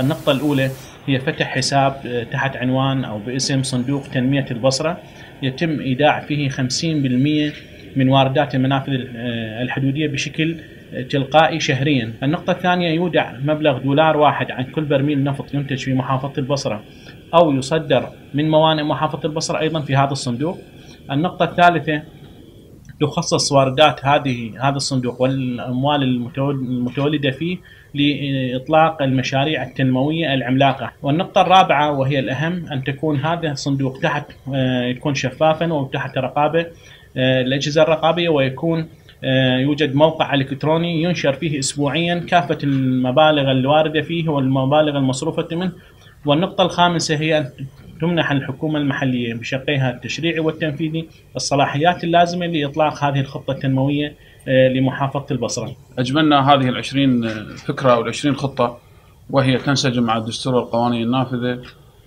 النقطة الأولى هي فتح حساب تحت عنوان أو باسم صندوق تنمية البصرة. يتم إيداع فيه 50% من واردات المنافذ الحدودية بشكل تلقائي شهريا. النقطة الثانية يودع مبلغ دولار واحد عن كل برميل نفط ينتج في محافظة البصرة أو يصدر من موانئ محافظة البصرة أيضا في هذا الصندوق. النقطة الثالثة تخصص واردات هذه هذا الصندوق والأموال المتولدة فيه لإطلاق المشاريع التنموية العملاقة، والنقطة الرابعة وهي الأهم أن تكون هذا الصندوق تحت آه، يكون شفافا وتحت رقابة آه، الأجهزة الرقابية ويكون آه، يوجد موقع إلكتروني ينشر فيه اسبوعيا كافة المبالغ الواردة فيه والمبالغ المصروفة منه. والنقطة الخامسة هي أن تمنح الحكومة المحلية بشقيها التشريعي والتنفيذي الصلاحيات اللازمة لإطلاق هذه الخطة التنموية آه، لمحافظة البصرة. أجملنا هذه العشرين فكرة أو العشرين خطة وهي تنسجم مع الدستور والقوانين النافذة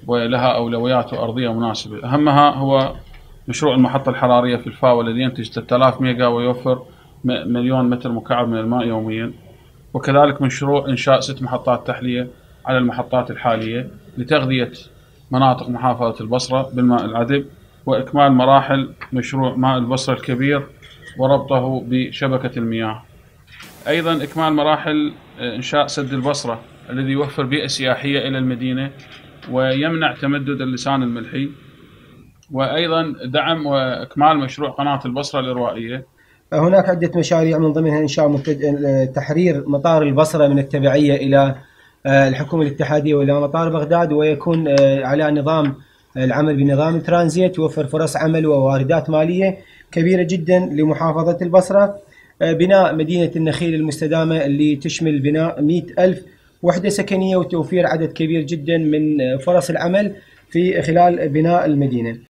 ولها أولويات وأرضية مناسبة. أهمها هو مشروع المحطة الحرارية في الفاو الذي ينتج 3000 ميجا ويوفر مليون متر مكعب من الماء يوميا. وكذلك مشروع إنشاء ست محطات تحلية على المحطات الحالية لتغذية مناطق محافظة البصرة بالماء العذب وإكمال مراحل مشروع ماء البصرة الكبير وربطه بشبكة المياه. أيضا إكمال مراحل آه، إنشاء سد البصرة الذي يوفر بيئة سياحية إلى المدينة ويمنع تمدد اللسان الملحي. وأيضا دعم وإكمال مشروع قناة البصرة الإروائية هناك عدة مشاريع من ضمنها إنشاء متج... تحرير مطار البصرة من التبعية إلى آه، الحكومة الاتحادية وإلى مطار بغداد ويكون آه، على نظام العمل بنظام الترانزيت يوفر فرص عمل وواردات مالية كبيرة جدا لمحافظة البصرة. آه، بناء مدينة النخيل المستدامة اللي تشمل بناء مئة ألف وحدة سكنية وتوفير عدد كبير جدا من فرص العمل في خلال بناء المدينة.